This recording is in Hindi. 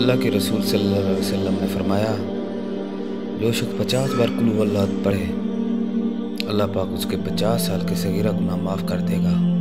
अल्लाह के रसूल सल्लल्लाहु अलैहि वसल्लम ने फरमाया जो शख्स पचास बार कुल पढ़े, अल्लाह पाक उसके पचास साल के सगीरा गुनाह माफ़ कर देगा।